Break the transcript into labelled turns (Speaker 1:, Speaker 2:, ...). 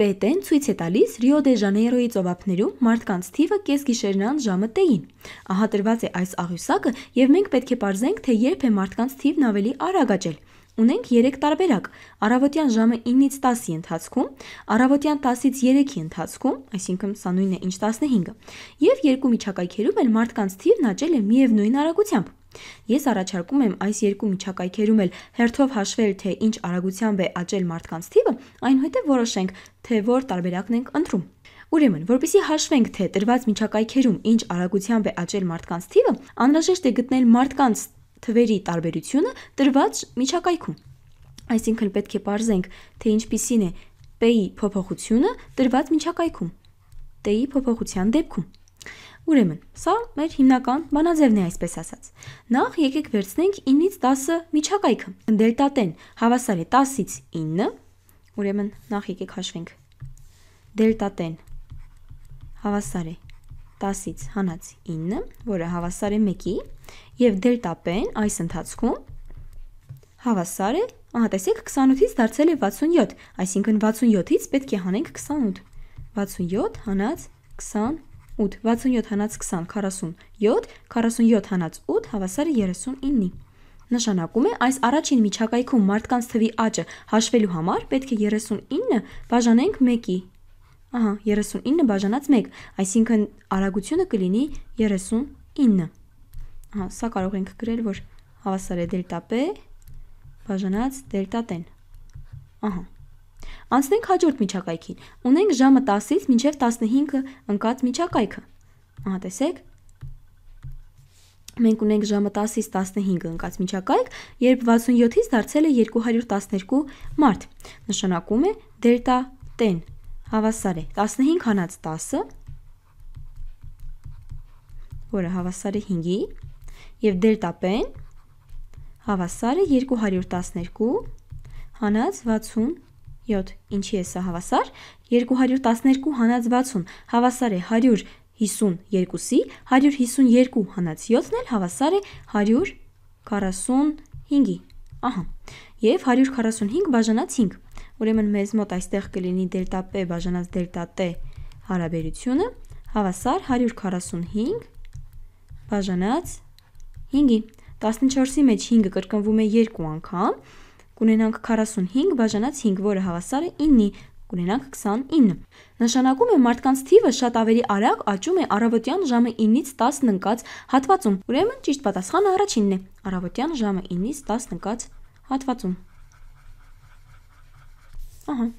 Speaker 1: Պետեն ցույց է տալիս Ռիո դե Ժանեյրոյի ծովափներում մարդկանց թիվը կեսգիշերնան ժամը T-ին։ Ահա տրված է այս աղյուսակը, եւ մենք պետք է ողրզենք, թե երբ է մարդկանց թիվն ավելի արագ աճել։ Ունենք 3 տարբերակ. առավոտյան ժամը 9-ից 10-ի ընթացքում, առավոտյան 10-ից 3-ի ընթացքում, այսինքն սա նույնն է ինչ 15-ը, եւ երկու միջակայքերում էլ մարդկանց թիվն աճել է միևնույն արագությամբ։ Ես առաջարկում եմ այս երկու միջակայքերում էլ հերթով հաշվել, թե ինչ արագությամբ է աճել մարդկանց թիվը, այնուհետև որոշենք, թե որ տարբերակն ենք ընտրում։ Ուրեմն, որpիսի հաշվենք, թե տրված միջակայքերում ինչ արագությամբ է աճել մարդկանց թիվը, անհրաժեշտ է գտնել մարդկանց թվերի տարբերությունը տրված միջակայքում։ Այսինքն պետք է ողրզենք, թե ինչպիսին է p-ի փոփոխությունը տրված միջակայքում t-ի փոփոխության դեպքում։ Ուրեմն, սա մեր հիմնական բանաձևն է այսպես ասած։ Նախ եկեք վերցնենք 9-ից 10-ը միջակայքը։ Դելտա t-ն հավասար է 10-ից 9, ուրեմն նախ եկեք հաշվենք դելտա t-ն հավասար է 10-ից հանած 9, որը հավասար է 1-ի, եւ դելտա p-ն այս ընթացքում հավասար է, ահա տեսեք 28-ից դարձել է 67, այսինքն 67-ից պետք է հանենք 28։ 67 հանած 28, 67 հանած 20, 47, 47 հանած 8 հավասար է 39-ի։ Նշանակում է այս առաջին միջակայքում մարդկանց թվի աճը հաշվելու համար պետք է 39 բաժանենք 1-ի, Ահա, 39 բաժանած 1, այսինքն արագությունը կլինի 39։ Ահա, սա կարող ենք գրել, որ հավասար է դելտա P բաժանած դելտա T-ն։ Ահա։ Անցնենք հաջորդ միջակայքին։ Ունենք ժամը 10-ից մինչև 15-ը ընկած միջակայքը։ Ահա տեսեք, մենք ունենք ժամը 10-ից 15-ը ընկած միջակայք, երբ 67-ից դարձել է 212 մարդ։ Նշանակում է դելտա T-ն հավասար է 15 հանած 10-ը, որը հավասար է 5-ի, և դելտա պեն հավասար է 212 հանած 67, ինչի է սա հավասար, 212 հանած 60 հավասար է 152-ի, 152 հանած 7-ն էլ հավասար է 145-ի, ահա, և 145 բաժանած 5, Ուրեմն մեզ մոտ այստեղ կլինի դելտա P բաժանած դելտա T հարաբերությունը հավասար 145 բաժանած 5-ի։ 14-ի մեջ 5-ը կրկնվում է 2 անգամ, կունենանք 45 բաժանած 5, որը հավասար է 9-ի, կունենանք 29։ Նշանակում է մարդկանց թիվը շատ ավելի արագ աճում է առավոտյան ժամը 9-ից 10 ընկած հատվածում։ Ուրեմն ճիշտ պատասխանը առաջինն է։ Առավոտյան ժամը 9-ից 10 ընկած հատվածում։ Ահա